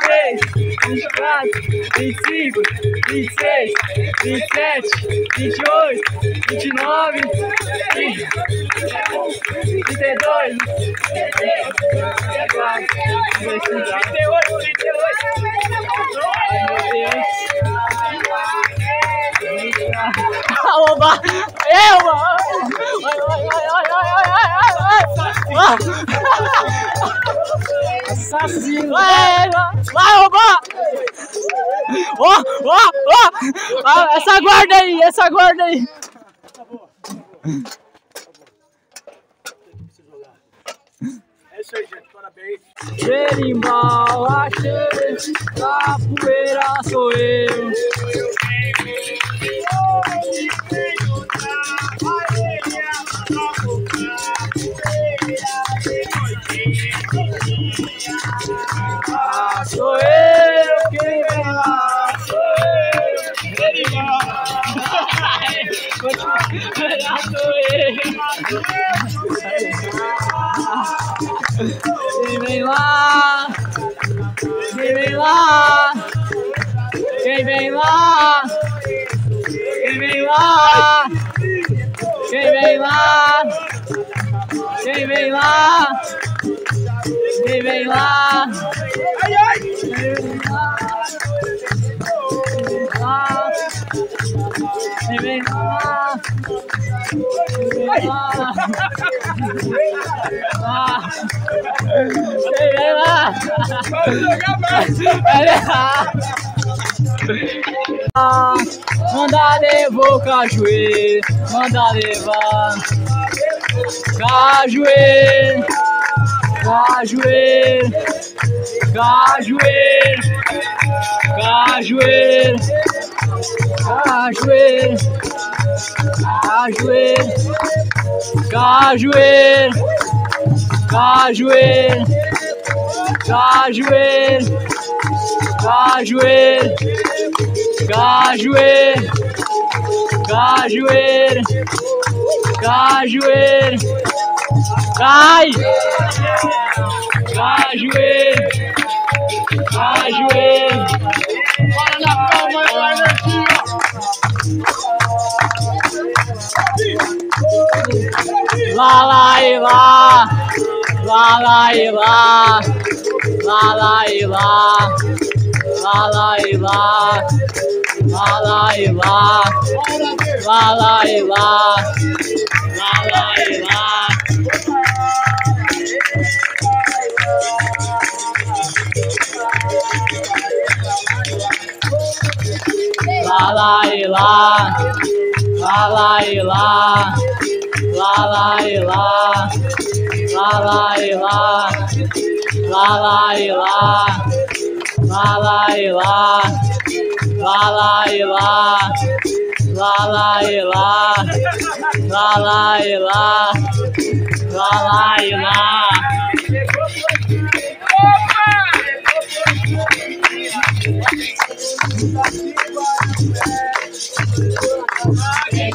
23, 24, 25, 26, 27, 28, 29, 30, 32, 34, 35, 38, Oba! Eu, mano! Vai, vai, vai, vai, vai, vai, vai, vai! Assassino! Vai, vai, Oba! Ó, ó, ó! Essa guarda aí, essa guarda aí! É isso aí, gente. Parabéns. Berimbau, achei, capoeira sou eu. Ah, sou? Quem vem lá? Quem vem lá? vivem lá. Ai, ai! vem lá. Vivem lá. Vivem lá. Vivem lá. Vivem lá. vem vem lá mais. vem lá. Manda levar cajueiro, manda levar cajueiro. Cajueiro, cajueiro, cajueiro, cajueiro, cajueiro, cajueiro, cajueiro, cajueiro, cajueiro, cajueiro, cajueiro, cajueiro, cai, cajueiro, cajueiro, para na palma, guarda. Lá, lá e lá, lá, lá e lá, lá, lá e lá, lá, lá e lá, lá, lá e lá, lá, lá e lá, lá, lá e lá. Lá, e lá, lá, lá e lá, lá, lá e lá, lá, lá e lá, lá, lá e lá, lá, lá e lá, lá, lá e lá, lá, lá e lá, lá, lá e lá, lá, lá e lá.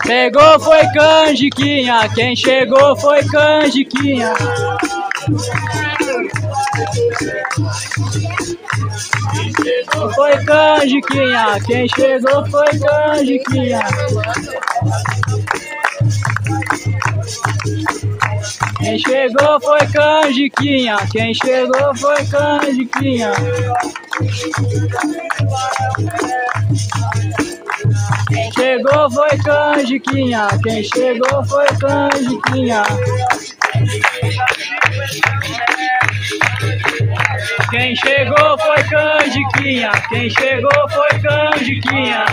Pegou foi canjiquinha, quem chegou foi canjiquinha. Foi canjiquinha, quem chegou foi canjiquinha. Quem chegou foi canjiquinha, quem chegou foi canjiquinha. Chegou foi canjiquinha, quem chegou foi canjiquinha. Quem chegou foi canjiquinha, quem chegou foi canjiquinha.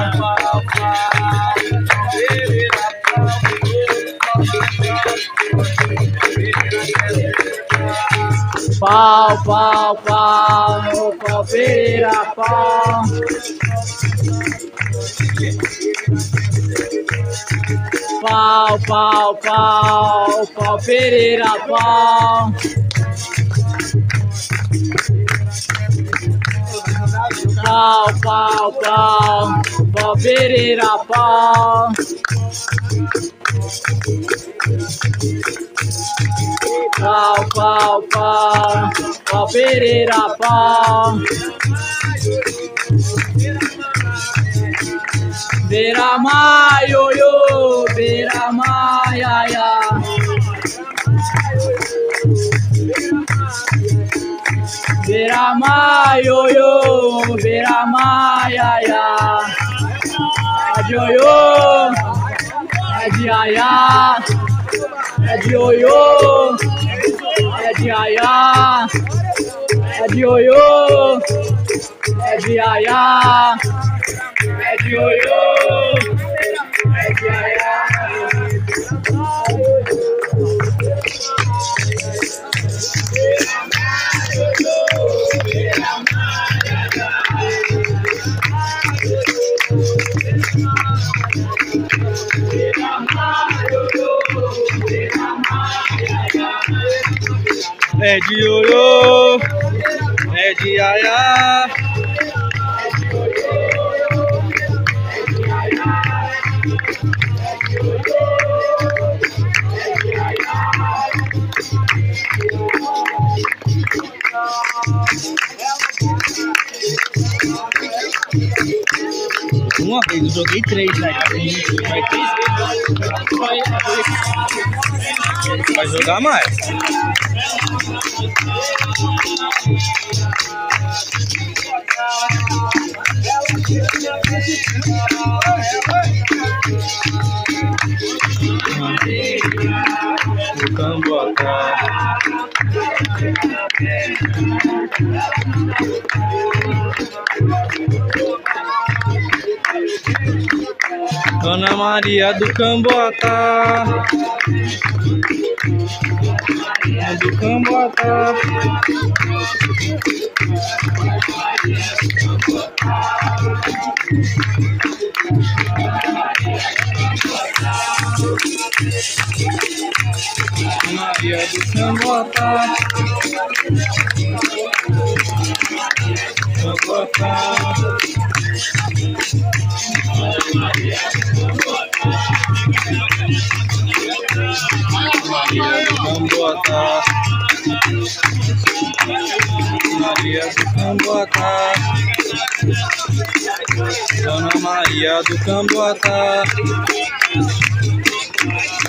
Pau, pau, pau, no pau, pera, pau. Pau, pau, pau, pau, pereira, pau. Pau, pau, pau, pau, pereira, pau. Pau, pau, pau, pau, pereira, pau. Beramai, oiô, beramai, ai, ai. Beramai, oiô, beramai, ai, ai. É de oiô, é de aiá, é de oiô, é de aiá, é de oiô, é de aiá. ẹ̀jẹ̀ òyò ẹ̀jì àyà. Uma vez, eu joguei três, né? Vai jogar mais. O. Dona Maria do Cambotá. Maria do Cambotá. Maria do Camboatá. Maria do Cambotá. Dona Maria do Cambota.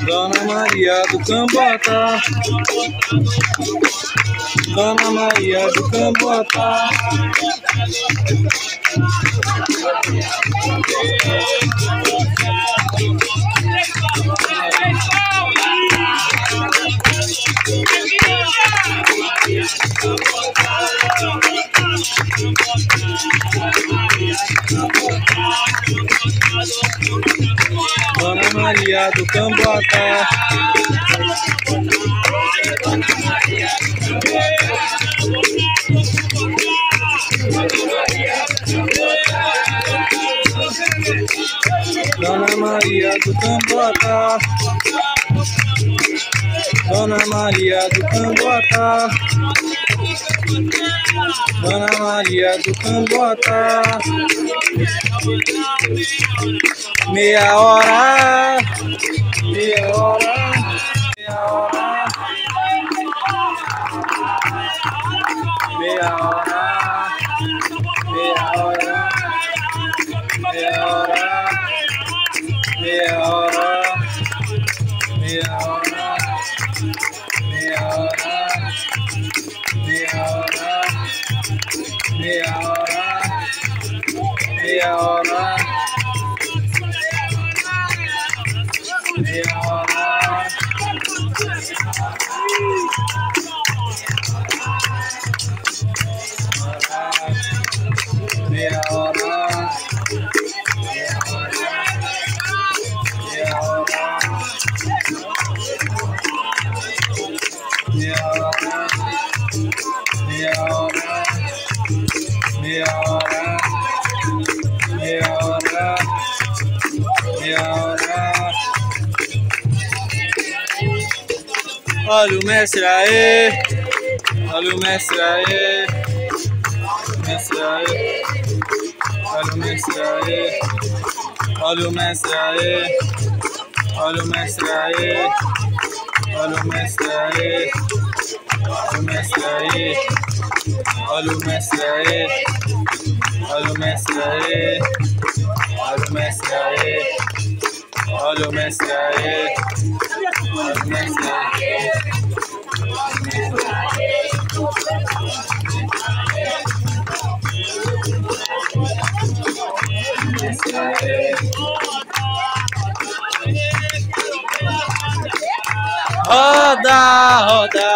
Dona Maria do Cambota. Dona Maria do Cambota. Dona Maria do Cambota. Dona Maria do Cambota. Dona Maria do Cambota. Dona Maria do Cambota. Meia hora. Meia hora. Meia hora. Meia hora. Olha o mestre aí. Olha o mestre aí. Mestre aí. Olha o mestre aí. Olha o mestre aí. Olha o mestre aí. Olha roda, roda,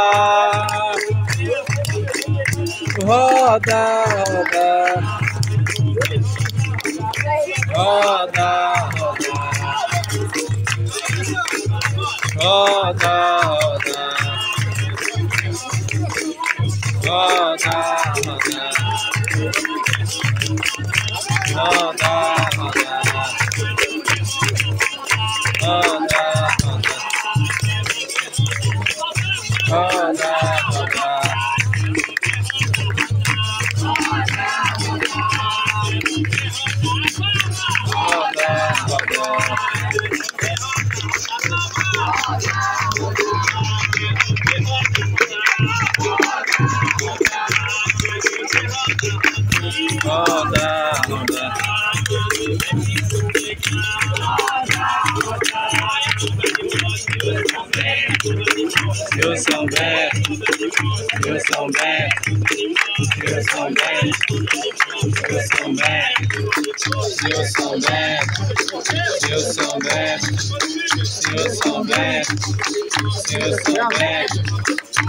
roda, roda, roda. Oh, da, da. Oh, da, da. Oh, da.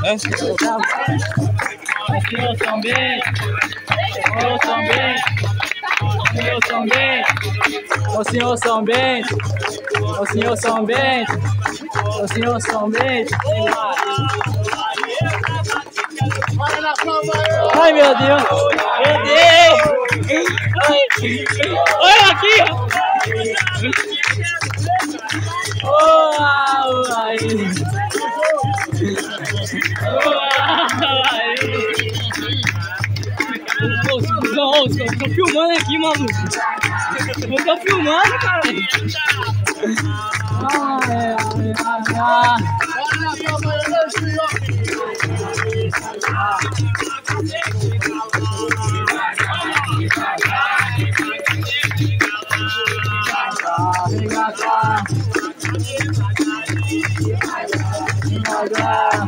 Esse que eu tava. Aqui eu também. Eu também. são também. O senhor São Bento. O senhor São Bento. O senhor São Bento. Ai meu Deus. Meu Deus. Olha aqui. Oh, oh, oh. ó, os caras estão filmando aqui, maluco. Não estão filmando, cara. Yeah.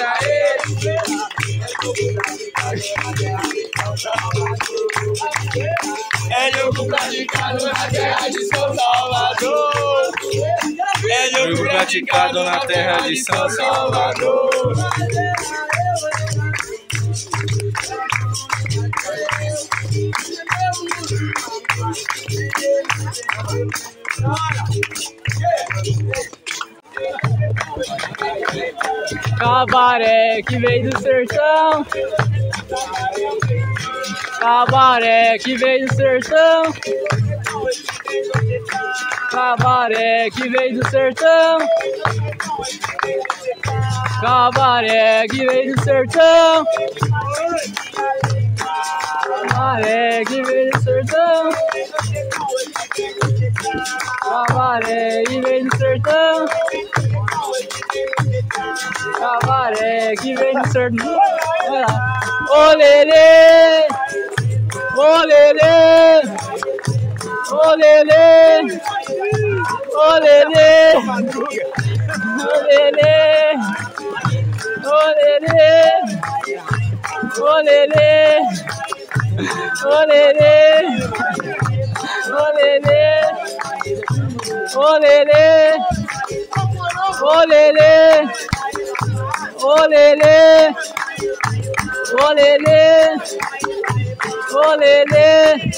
pra ele. É jogo praticado na terra de São Salvador. É jogo praticado na terra de São Salvador. Cabaré que veio do sertão. Cabaré que veio do sertão. Cabaré que veio do sertão. Cabaré que veio do sertão. Cabaré que veio do sertão. Cabaré que veio do sertão. Cabaré que vem do sertão. Vai lá. Ô Lelê! Ô Lelê! Ô Lelê! Ô Ô lelê! Ô Olele! Olele! Olele!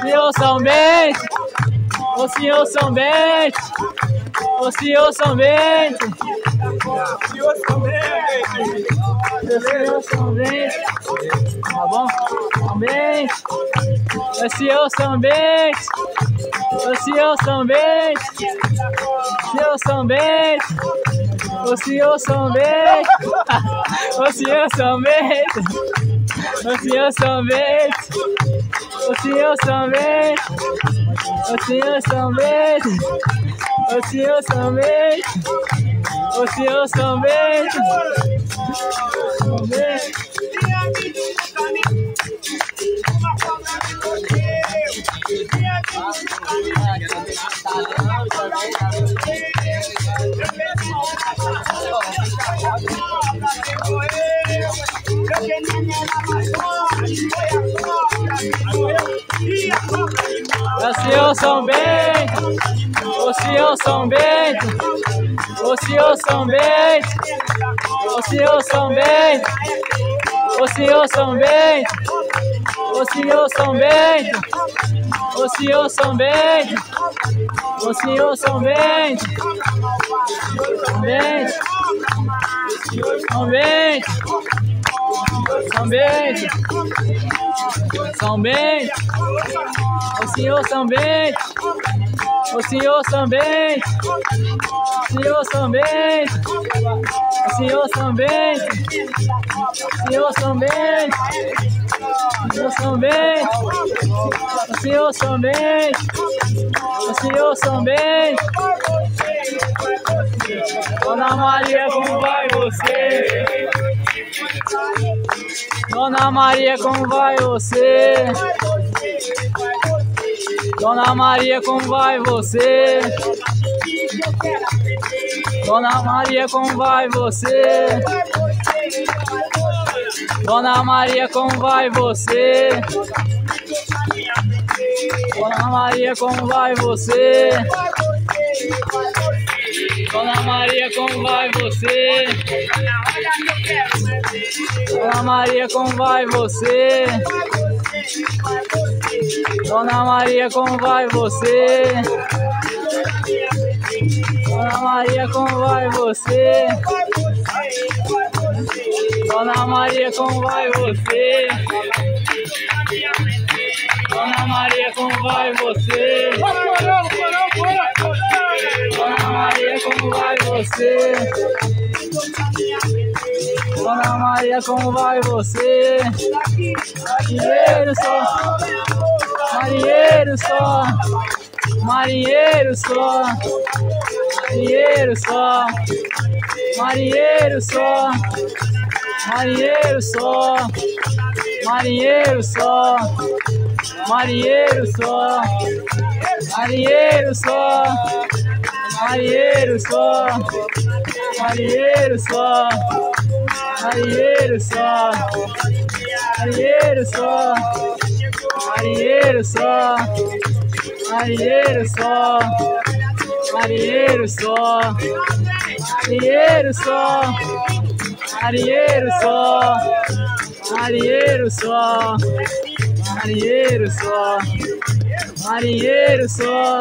Senhor São Bento! Ô Senhor São Bento! Ô Senhor São Bento! O Senhor São Bento! O Senhor São Bento! Tá bom? São Bento! O Senhor São Bento! O Senhor São Bento! O Senhor São Bento! É o senhor são bem, é o senhor são bem, é o senhor são bem, o senhor são bem, o senhor são bem, o senhor são bem, o senhor são bem, au sommet. Thank you. Senhor São Bento! O Senhor São Bento! O Senhor São Bento! O Senhor São Bento! O Senhor São Bento! O Senhor São Bento! O Senhor São Bento! O Senhor São Bento! São Bento! Finalmente! São Bento, São Bento, o senhor São Bento, o senhor São Bento, o senhor São Bento, o senhor São Bento, o senhor São Bento, o senhor São Bento, o senhor São Bento, o senhor São Bento. Dona Maria, como vai você? Dona Maria, como vai você? Dona Maria, como vai você? Dona Maria, como vai você? Dona Maria, como vai você? Dona Maria, como vai você? Dona Maria, como vai você? Dona Maria, como vai você? Dona Maria, como vai você? Dona Maria, como vai você? Dona Maria, como vai você? Dona Maria, como vai você? Dona Maria, como vai você? Dona Maria, como vai você? Marinheiro só, marinheiro só, marinheiro só, marinheiro só, marinheiro só, marinheiro só, marinheiro só, marinheiro só, marinheiro só, marinheiro só, marinheiro só, marinheiro só, marinheiro só, marinheiro só, marinheiro só, marinheiro só, marinheiro só, marinheiro só, marinheiro só, marinheiro só, marinheiro só,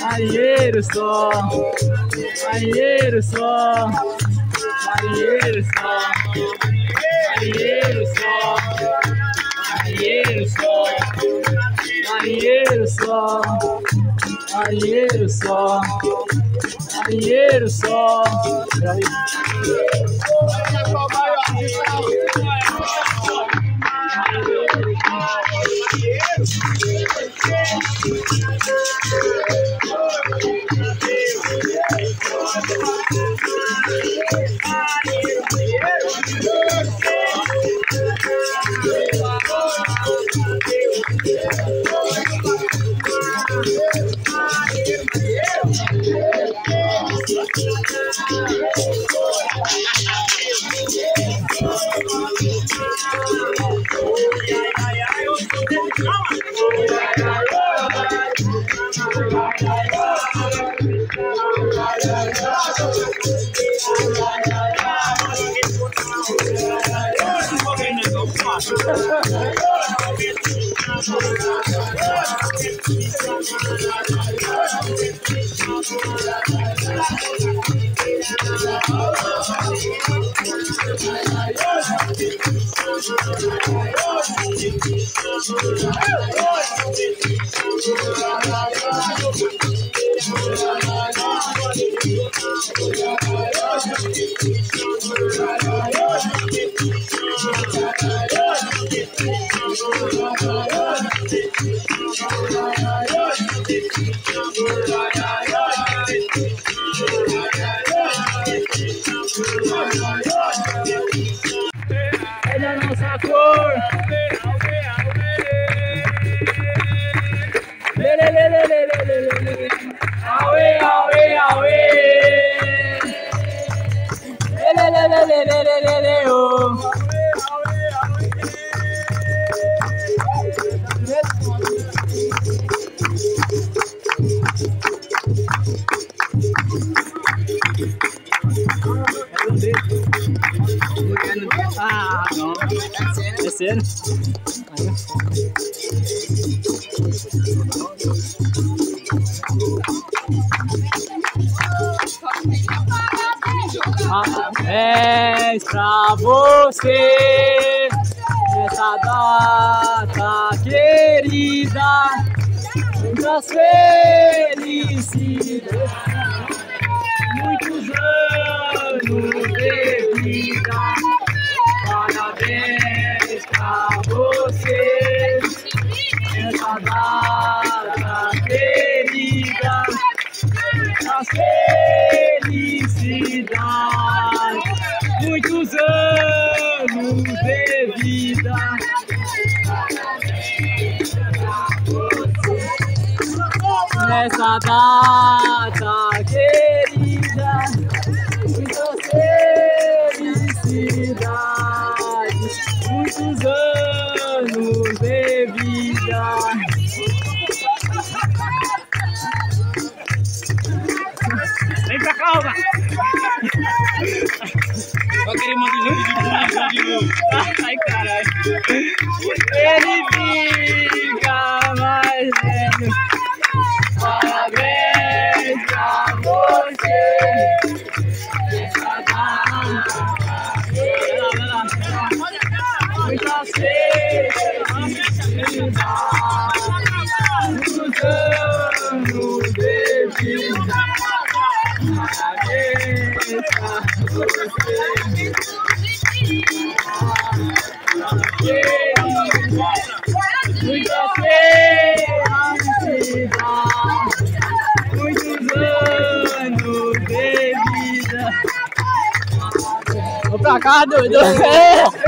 marinheiro só, marinheiro só, marinheiro só, marinheiro só, marinheiro só, marinheiro só, marinheiro só, marinheiro só. Yes. Thank you. Data querida. Muitas felicidades, muitos anos Nessa data querida, muitas felicidades, muitos anos de vida. Vem pra Alba. Só queria mandar um vídeo de novo. Ai, caralho. Ele fica mais velho. Parabéns pra você. Essa data. Muitas felicidades. Muitos anos de vida. Parabéns pra você. Cá, doido. Mudou,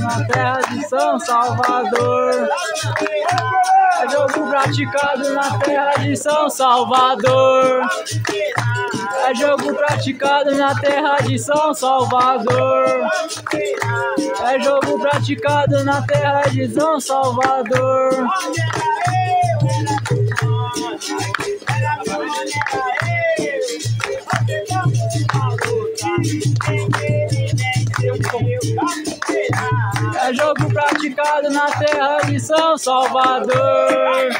na terra de São Salvador. É jogo praticado na terra de São Salvador. É jogo praticado na terra de São Salvador. É jogo praticado na terra de São Salvador. Praticado na terra de São Salvador.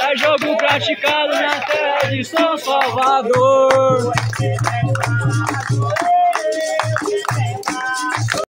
É jogo praticado na terra de São Salvador.